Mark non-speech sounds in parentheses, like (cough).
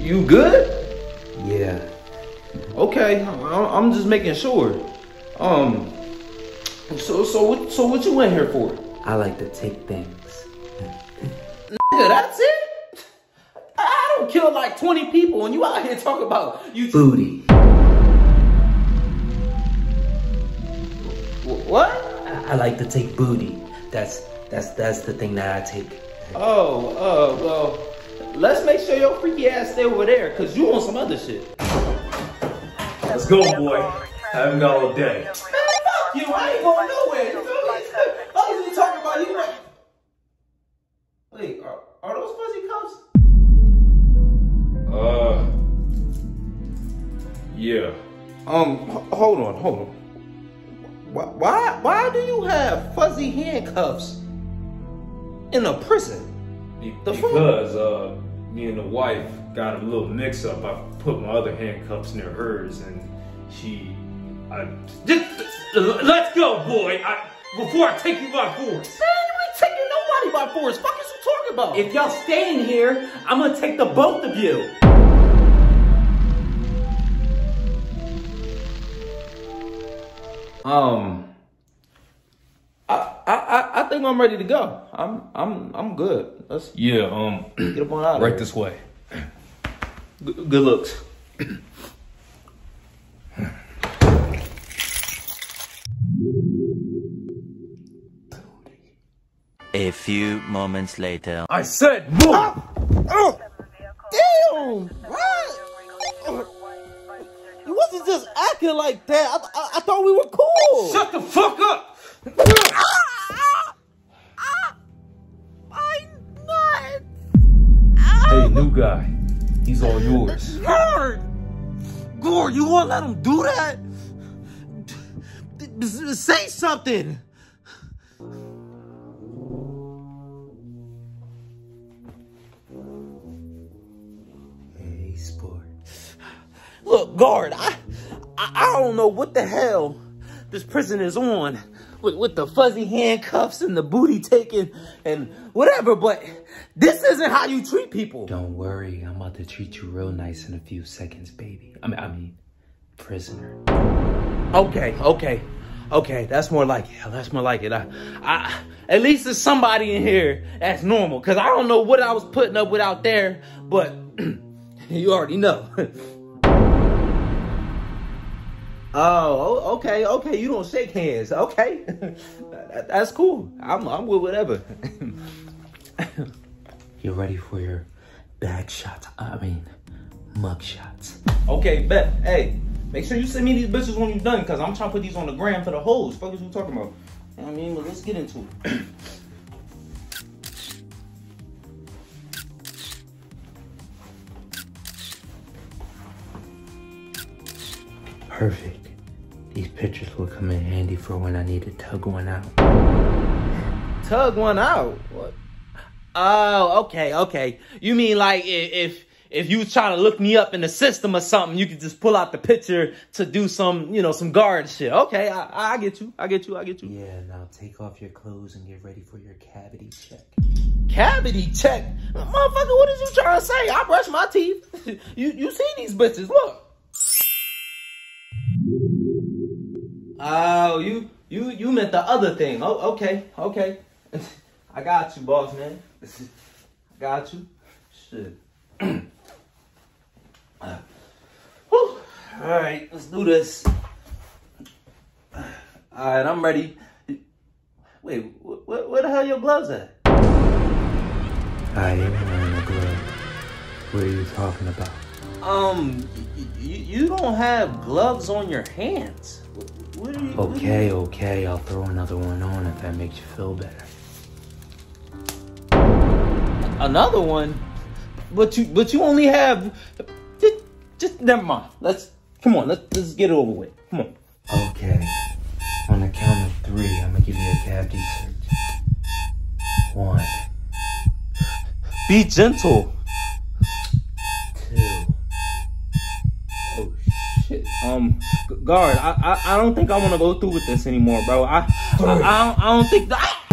You good? Yeah. Okay, I- I'm just making sure. Um, so so what so what you in here for? I like to take things. Nigga, that's it. I don't kill like 20 people, and you out here talking about you. Booty. I, I like to take booty. That's that's that's the thing that I take. Oh, uh, well, let's make sure your freaky ass stay over there, cause you on some other shit. Let's go, boy. I haven't got all day. Man, fuck you. I ain't going nowhere. You feel me? I was just talking about you. Like... Wait, are, are those fuzzy cups? Uh, yeah. Um, hold on, hold on. Why, why, why do you have fuzzy handcuffs in a prison? The fuck? because uh, me and the wife got a little mix up. I put my other handcuffs near hers, and she, I. Just, let's go, boy. I, before I take you by force. Man, you ain't taking nobody by force. Fuck is you talking about? If y'all stay in here, I'm gonna take the both of you. Um, I, I, I, I think I'm ready to go. I'm, I'm, I'm good. Let's Yeah. Um. get up on out right here. this way. Good, good looks. A few moments later. I said move. Oh, damn! What? You wasn't just acting like that. I, I, I thought we were cool. Shut the fuck up. Hey, ah! new guy. He's all yours. Gord! Gord, you won't let him do that? Say something. Hey, sport. Look, guard, I, I I don't know what the hell this prison is on with, with the fuzzy handcuffs and the booty taking and whatever, but this isn't how you treat people. Don't worry, I'm about to treat you real nice in a few seconds, baby. I mean, I mean, prisoner. Okay, okay, okay. That's more like it. That's more like it. I, I, at least there's somebody in here that's normal. Cause I don't know what I was putting up with out there, but (clears throat) you already know. (laughs) oh, okay, okay. You don't shake hands. Okay, (laughs) that's cool. I'm, I'm with whatever. (laughs) You ready for your back shots? I mean, mug shots. okay, bet. Hey, make sure you send me these bitches when you're done, cause I'm trying to put these on the gram for the hoes. Fuck is you talking about? I mean, but let's get into it. (clears throat) Perfect. These pictures will come in handy for when I need to tug one out. tug one out. What? Oh, okay, okay. You mean like if if you was trying to look me up in the system or something, you could just pull out the picture to do some, you know, some guard shit. Okay, I, I get you. I get you. I get you. Yeah, now take off your clothes and get ready for your cavity check. Cavity check, motherfucker. What is you trying to say? I brush my teeth. (laughs) you you see these bitches? Look. Oh, you you you meant the other thing. Oh, okay, okay. (laughs) I got you, boss man. (laughs) I got you. Shit. (clears throat) Uh. All right, let's do this. All right, I'm ready. Wait, wh- wh- where the hell your gloves at? I am wearing a glove. What are you talking about? Um, you don't have gloves on your hands. What are you? what are you- Okay, okay, I'll throw another one on if that makes you feel better. Another one, but you but you only have just just never mind. Let's come on. Let's let's get it over with. Come on. Okay. On the count of three, I'm gonna give you a cavity search. One, Be gentle. Um, guard. I I, I don't think I want to go through with this anymore, bro. I I, I, don't, I don't think. Ah!